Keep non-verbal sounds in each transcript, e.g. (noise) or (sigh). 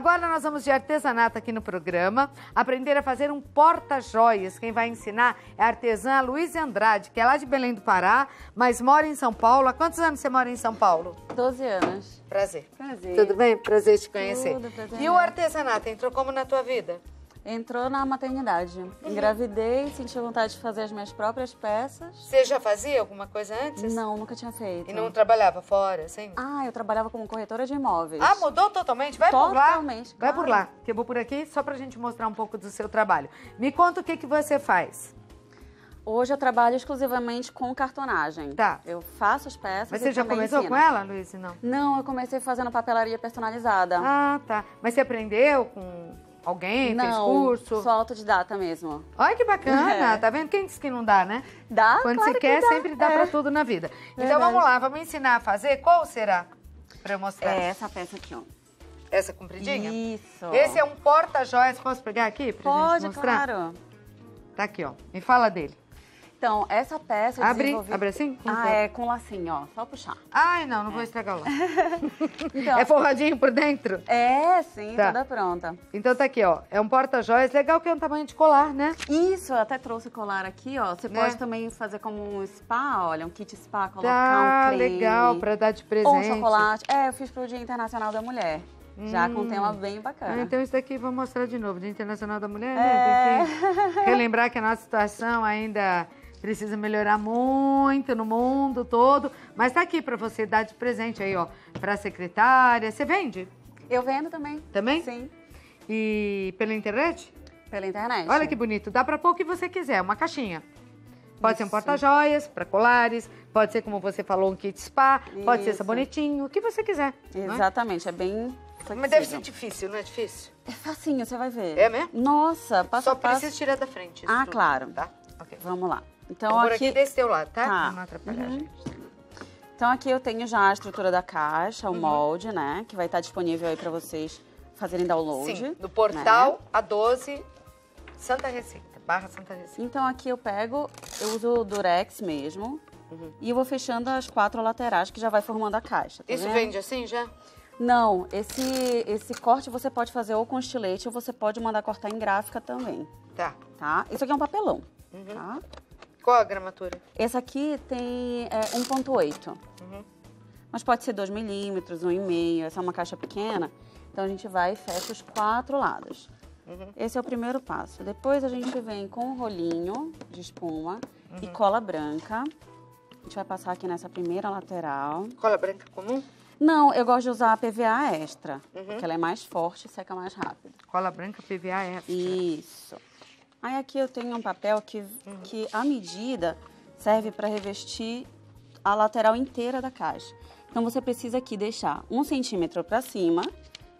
Agora nós vamos de artesanato aqui no programa, aprender a fazer um porta-joias. Quem vai ensinar é a artesã Luiz Andrade, que é lá de Belém do Pará, mas mora em São Paulo. Há quantos anos você mora em São Paulo? 12 anos. Prazer. Prazer. Tudo bem? Prazer te conhecer. Tudo, prazer e o artesanato entrou como na tua vida? Entrou na maternidade. Engravidei, senti vontade de fazer as minhas próprias peças. Você já fazia alguma coisa antes? Não, nunca tinha feito. E não trabalhava fora, assim? Ah, eu trabalhava como corretora de imóveis. Ah, mudou totalmente? Vai por lá. Totalmente, Vai por lá, que eu vou por aqui só pra gente mostrar um pouco do seu trabalho. Me conta o que, que você faz. Hoje eu trabalho exclusivamente com cartonagem. Tá. Eu faço as peças Mas e você já começou ensino. com ela, Luiz? Não. Não, eu comecei fazendo papelaria personalizada. Ah, tá. Mas você aprendeu com alguém? fez não, curso? sou autodidata mesmo. Olha que bacana, (laughs) É. tá vendo? Quem disse que não dá, né? Dá, Quando claro você que quer, dá. sempre dá É. pra tudo na vida. Então vamos lá, vamos ensinar a fazer. Qual será? Pra eu mostrar. É essa peça aqui, ó. Essa compridinha? Isso. Esse é um porta-joias. Posso pegar aqui pra Pode, gente mostrar? claro. Tá aqui, ó. Me fala dele. Então, essa peça eu Abre, desenvolvi... abre assim? Como Ah, é com lacinho, ó. Só puxar. Ai, não, não vou estragar lá. (laughs) Então, É forradinho por dentro? é, sim, Tá. toda pronta. Então tá aqui, ó. É um porta-joias. Legal que é um tamanho de colar, né? Isso, eu até trouxe colar aqui, ó. Você Né? pode também fazer como um spa, olha, um kit spa, colocar Tá, um creme. legal, pra dar de presente. Ou um chocolate. É, eu fiz pro Dia Internacional da Mulher. Já com um tema bem Ah, bacana. então isso daqui vou mostrar de novo, Dia Internacional da Mulher, É. né? Tem que relembrar que a nossa situação ainda precisa melhorar muito no mundo todo, mas tá aqui pra você dar de presente aí, ó, pra secretária. Você vende Eu vendo também. também? Sim, E pela internet? pela internet. Olha que bonito, dá pra pôr o que você quiser, uma caixinha. Pode ser um Isso. porta-joias, pra colares, pode ser, como você falou, um kit spa, pode ser Isso. sabonetinho, o que você quiser. é? Exatamente, é bem flexível. Mas deve ser difícil, não é difícil? É facinho, você vai ver. É mesmo? Nossa, passo Só a passo. precisa tirar da frente. isso Ah, tudo, claro. Tá? Ok. Vamos lá. Então por aqui... aqui desse teu lado, tá? Tá. Pra não atrapalhar a Uhum. gente. Então aqui eu tenho já a estrutura da caixa, Uhum. o molde, né? Que vai estar disponível aí pra vocês fazerem download. Sim, do né? portal A12, Santa Receita, barra Santa Receita. Então aqui eu pego, eu uso o durex mesmo. Uhum. E eu vou fechando as quatro laterais que já vai formando a caixa. tá Isso vendo? vende assim já? Não, esse, esse corte você pode fazer ou com estilete ou você pode mandar cortar em gráfica também, Tá. tá? Isso aqui é um papelão, Uhum. tá? Qual a gramatura? Esse aqui tem é, 1.8. Uhum. Mas pode ser 2 milímetros, 1,5. Essa é uma caixa pequena. Então a gente vai e fecha os quatro lados. Uhum. Esse é o primeiro passo. Depois a gente vem com um rolinho de espuma Uhum. e cola branca. A gente vai passar aqui nessa primeira lateral. Cola branca comum? Não, eu gosto de usar a PVA extra, Uhum. porque ela é mais forte e seca mais rápido. Cola branca PVA é. Isso. Aí aqui eu tenho um papel que, que a medida serve para revestir a lateral inteira da caixa. Então você precisa aqui deixar um centímetro para cima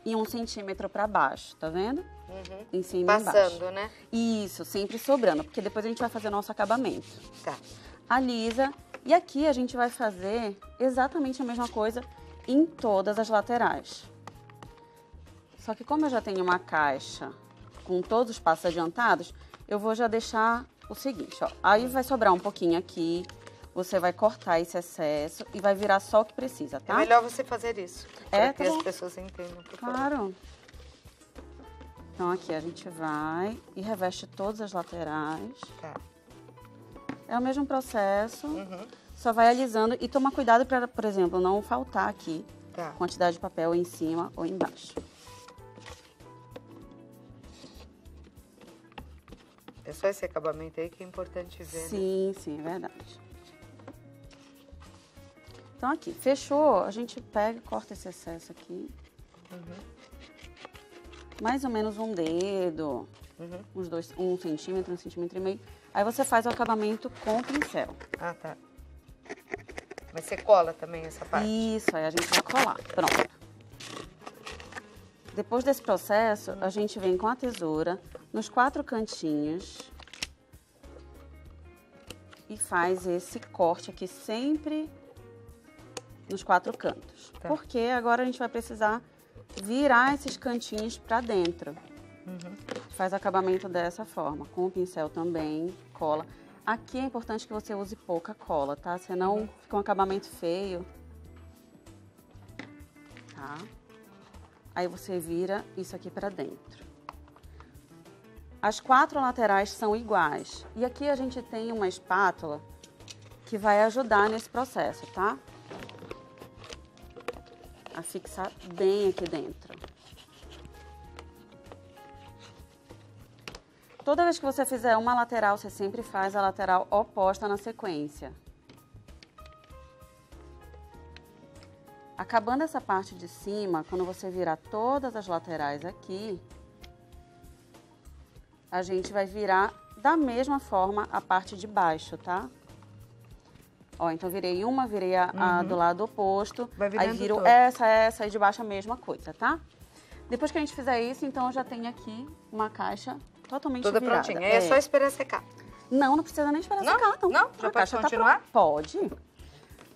e um centímetro para baixo, tá vendo? Uhum. Em cima e embaixo. Passando, né? Isso, sempre sobrando, porque depois a gente vai fazer o nosso acabamento. Tá. Alisa. E aqui a gente vai fazer exatamente a mesma coisa em todas as laterais. Só que como eu já tenho uma caixa com todos os passos adiantados, eu vou já deixar o seguinte, ó. Aí vai sobrar um pouquinho aqui, você vai cortar esse excesso e vai virar só o que precisa, É tá? melhor você fazer isso. É, Pra que tá as bom. pessoas entendam. por favor. Claro. Então aqui a gente vai e reveste todas as laterais. Tá. É o mesmo processo, Uhum. só vai alisando e toma cuidado para, por exemplo, não faltar aqui Tá. quantidade de papel em cima ou embaixo. Só esse acabamento aí que é importante ver. né? Sim, sim, é verdade. Então aqui, fechou, a gente pega e corta esse excesso aqui. Mais ou menos um dedo, Uhum. uns dois, um centímetro, um centímetro e meio. Aí você faz o acabamento com o pincel. Ah, tá. Mas você cola também essa parte? Isso, aí a gente vai colar. Pronto. Depois desse processo, a gente vem com a tesoura nos quatro cantinhos e faz esse corte aqui sempre nos quatro cantos. Tá. Porque agora a gente vai precisar virar esses cantinhos para dentro. Uhum. Faz o acabamento dessa forma, com o pincel também, cola. Aqui é importante que você use pouca cola, tá? Senão Uhum. fica um acabamento feio. Tá? Aí você vira isso aqui para dentro. As quatro laterais são iguais. E aqui a gente tem uma espátula que vai ajudar nesse processo, tá? A fixar bem aqui dentro. Toda vez que você fizer uma lateral, você sempre faz a lateral oposta na sequência. Acabando essa parte de cima, quando você virar todas as laterais aqui, a gente vai virar da mesma forma a parte de baixo, tá? Ó, então virei uma, virei a, a Uhum. do lado oposto. Vai aí viro todas. essa, essa e de baixo a mesma coisa, tá? Depois que a gente fizer isso, então eu já tenho aqui uma caixa totalmente Toda virada. prontinha. Aí é só esperar secar. Não, não precisa nem esperar Não? secar, não. Não? Já A pode caixa tá continuar? pronta. pode.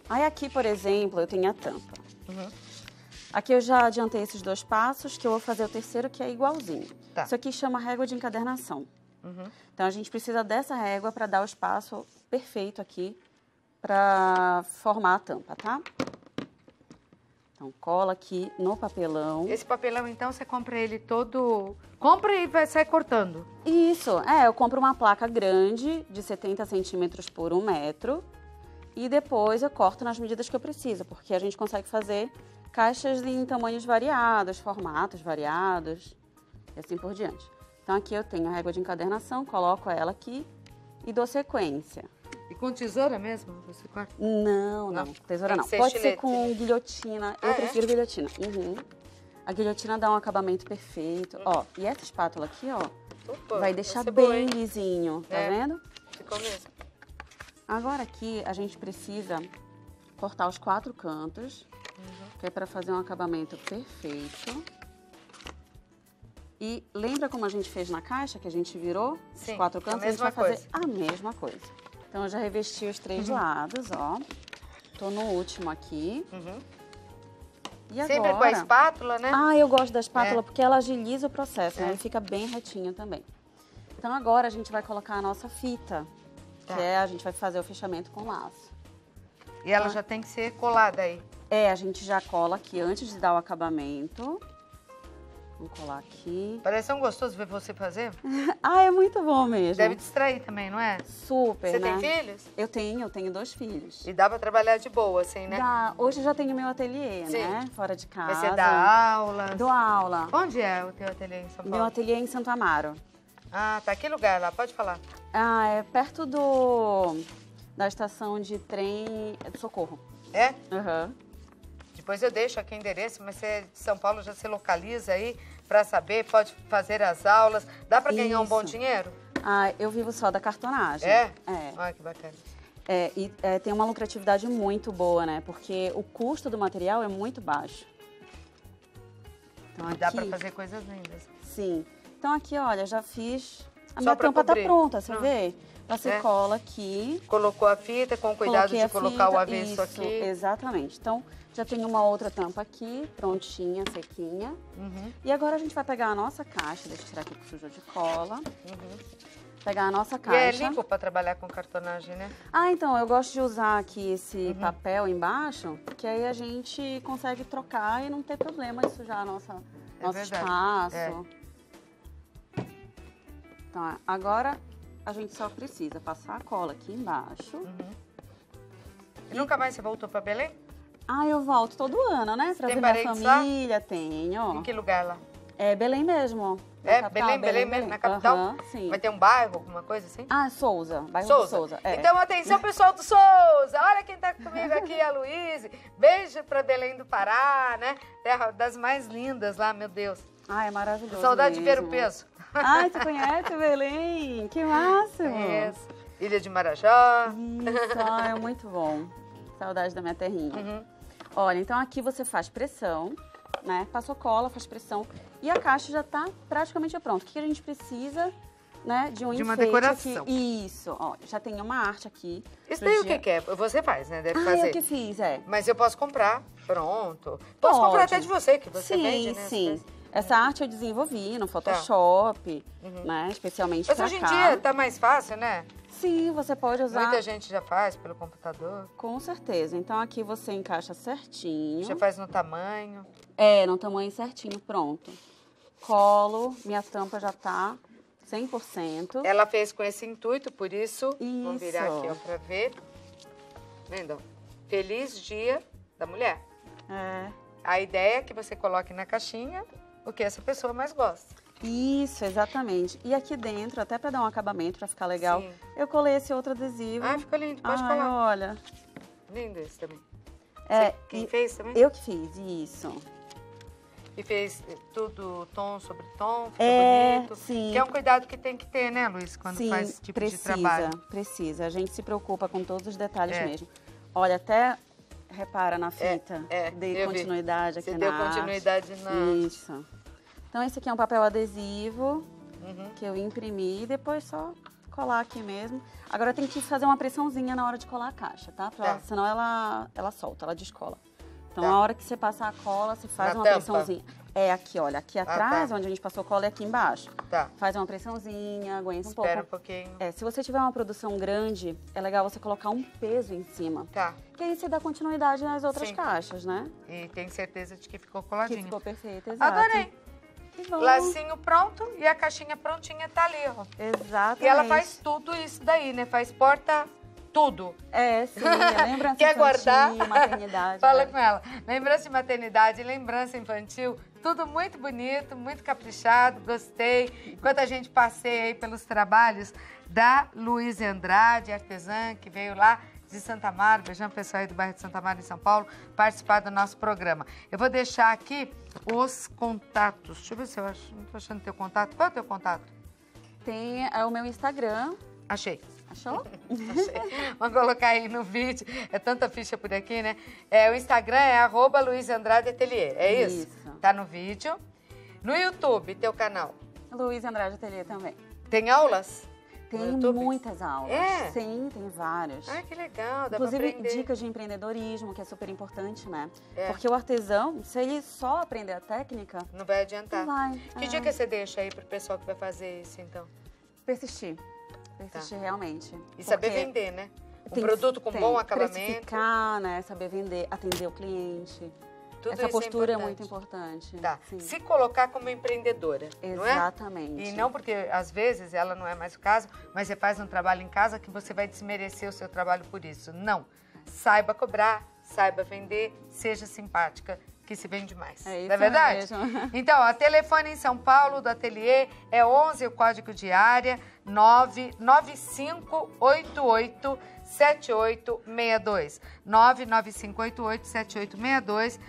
Aí aqui, por exemplo, eu tenho a tampa. Uhum. Aqui eu já adiantei esses dois passos, que eu vou fazer o terceiro, que é igualzinho. Tá. Isso aqui chama régua de encadernação. Uhum. Então a gente precisa dessa régua para dar o espaço perfeito aqui para formar a tampa, tá? Então cola aqui no papelão. Esse papelão, então, você compra ele todo... Compra e vai sair cortando. Isso, é, eu compro uma placa grande de 70 centímetros por um metro e depois eu corto nas medidas que eu preciso, porque a gente consegue fazer caixas em tamanhos variados, formatos variados e assim por diante. Então aqui eu tenho a régua de encadernação, coloco ela aqui e dou sequência. E com tesoura mesmo? Você corta? Não, não, Não? tesoura não. ser Pode ser com guilhotina. Eu Ah, é? prefiro guilhotina. Uhum. A guilhotina dá um acabamento perfeito. Ó, e essa espátula aqui, ó, Opa, vai deixar boa, bem hein? lisinho, tá É. vendo? Ficou mesmo. Agora aqui a gente precisa cortar os quatro cantos, Uhum. que é para fazer um acabamento perfeito. E lembra como a gente fez na caixa, que a gente virou Sim, os quatro a cantos? A, gente mesma vai fazer a mesma coisa. Então eu já revesti os três Uhum. lados, ó. Tô no último aqui. Uhum. E agora... Sempre com a espátula, né? Ah, eu gosto da espátula É. porque ela agiliza o processo, né? É. Ele fica bem retinho também. Então agora a gente vai colocar a nossa fita, Tá. que é a gente vai fazer o fechamento com laço. E ela já tem que ser colada aí. É, a gente já cola aqui antes de dar o acabamento. Vamos colar aqui. Parece tão gostoso ver você fazer. (laughs) Ah, é muito bom mesmo. Deve distrair também, não é? Super, Você né? tem filhos? Eu tenho, eu tenho dois filhos. E dá pra trabalhar de boa, assim, né? Dá. Hoje eu já tenho meu ateliê, Sim. né? Fora de casa. Você dá aulas. Dou aula. Onde é o teu ateliê em São Paulo? Meu ateliê é em Santo Amaro. Ah, tá. Que lugar lá? Pode falar. Ah, é perto do da estação de trem de Socorro. É? Aham. Depois eu deixo aqui o endereço, mas você é de São Paulo já se localiza aí pra saber, pode fazer as aulas. Dá pra ganhar um bom dinheiro? Ah, eu vivo só da cartonagem. É? É. Olha que bacana. É, e é, tem uma lucratividade muito boa, né? Porque o custo do material é muito baixo. Então E dá aqui, pra fazer coisas lindas. sim. Então aqui, olha, já fiz. A Só minha tampa tá cobrir. pronta, você Pronto. vê? Você É. cola aqui. Colocou a fita com cuidado de colocar o fita, avesso isso, aqui. Exatamente. Então, já tem uma outra tampa aqui, prontinha, sequinha. Uhum, E agora a gente vai pegar a nossa caixa, deixa eu tirar aqui que sujou de cola. uhum. Pegar a nossa E é caixa. limpo pra trabalhar com cartonagem, né? Ah, então, eu gosto de usar aqui esse Uhum. papel embaixo, que aí a gente consegue trocar e não ter problema de sujar a nossa, É nosso verdade, espaço. Então, agora a gente só precisa passar a cola aqui embaixo. Uhum. E nunca mais você voltou pra Belém? Ah, eu volto todo ano, né? Pra Tem ver minha parentes lá? família, tenho. Em que lugar lá? É Belém mesmo. É, capital, Belém, Belém mesmo, na capital? Aham, sim. Vai ter um bairro, alguma coisa assim? Ah, Souza, bairro Souza. Souza. É. Então, atenção, pessoal do Souza. Olha quem tá comigo aqui, a Luíse. Beijo pra Belém do Pará, né? Terra das mais lindas lá, meu Deus. Ah, é maravilhoso Saudade de ver o mesmo. peso. Ai, tu conhece Belém? Que máximo! Isso. Ilha de Marajó. Isso, ai, é muito bom. Saudade da minha terrinha. Uhum. Olha, então aqui você faz pressão, né? Passou cola, faz pressão. E a caixa já tá praticamente pronta. O que a gente precisa, né? De um De uma decoração. Aqui. Isso, ó. Já tem uma arte aqui. Isso daí o que, que é? Você faz, né? Deve Ah, fazer. eu que fiz, é. Mas eu posso comprar, pronto. Posso Pode. comprar até de você, que você sim, vende, né? sim. Essa arte eu desenvolvi no Tá. Photoshop, Uhum. né? Especialmente Mas hoje em cá. dia tá mais fácil, né? Sim, você pode usar. Muita gente já faz pelo computador. Com certeza. Então aqui você encaixa certinho. Já faz no tamanho. É, no tamanho certinho, pronto. Colo, minha tampa já tá 100%. Ela fez com esse intuito, por isso, isso. vamos virar aqui ó, pra ver. Vendo? Feliz Dia da Mulher. É. A ideia é que você coloque na caixinha o que essa pessoa mais gosta. Isso, exatamente. E aqui dentro, até para dar um acabamento, para ficar legal, Sim. eu colei esse outro adesivo. Ah, ficou lindo, pode Ai, colar. olha. Lindo esse também. É, Você- quem e- fez também? Eu que fiz, isso. E fez tudo tom sobre tom, fica É, bonito. sim. Que é um cuidado que tem que ter, né, Luiz, quando Sim, faz esse tipo precisa, de trabalho. precisa. A gente se preocupa com todos os detalhes É. mesmo. Olha, até repara na fita. é, Dei eu vi. continuidade aqui Você na deu arte. continuidade na. Isso. Então esse aqui é um papel adesivo Uhum. que eu imprimi e depois só colar aqui mesmo. Agora tem que fazer uma pressãozinha na hora de colar a caixa, tá? Pra- Tá. Senão ela, ela solta, ela descola. Então Tá. a hora que você passar a cola, você faz Na uma tampa? pressãozinha. É aqui, olha, aqui atrás, tá. onde a gente passou cola, é aqui embaixo. Tá. Faz uma pressãozinha, aguenta um Espera um pouco. pouquinho. É, se você tiver uma produção grande, é legal você colocar um peso em cima. Tá. Que aí você dá continuidade nas outras Sim. caixas, né? E tem certeza de que ficou Que coladinho. ficou perfeito, exato. Adorei. Que bom. Lacinho pronto e a caixinha prontinha tá ali, ó. Exatamente. E ela faz tudo isso daí, né? Faz porta tudo. É, sim, (laughs) lembrança Quer guardar? maternidade. (laughs) Fala é. com ela. Lembrança de maternidade, lembrança infantil, tudo muito bonito, muito caprichado, gostei. Enquanto a gente passeia aí pelos trabalhos da Luiz Andrade, artesã, que veio lá de Santa Amaro, beijando o pessoal aí do bairro de Santa Amaro, em São Paulo, participar do nosso programa. Eu vou deixar aqui os contatos. Deixa eu ver se eu acho. Não tô achando teu contato. Qual é o teu contato? Tem é, o meu Instagram. Achei. Achou? Achei. Vamos colocar aí no vídeo. É tanta ficha por aqui, né? É, o Instagram é arroba Luiz Andrade Atelier. É isso? Isso. Tá no vídeo. No YouTube, teu canal. Luiz Andrade Ateliê também. Tem aulas? Tem muitas aulas. É? Sim, tem várias. Ai, que legal. Dá Inclusive, dicas de empreendedorismo, que é super importante, né? É. Porque o artesão, se ele só aprender a técnica, Não vai adiantar. não vai. Que é, dica você deixa aí pro pessoal que vai fazer isso, então? Persistir. Persistir realmente. E saber vender, né? Um tem- produto com tem. bom acabamento. Né? Saber vender, atender o cliente. Tudo Essa isso postura é, é, muito importante. Tá. Sim. Se colocar como empreendedora, não é? Exatamente. E não porque, às vezes, ela não é mais o caso, mas você faz um trabalho em casa que você vai desmerecer o seu trabalho por isso. Não. Saiba cobrar, saiba vender, seja simpática, que se vende mais. É isso não é verdade? mesmo. (laughs) Então, a telefone em São Paulo do ateliê é 11, o código de área 99588 7862. 99588 7862.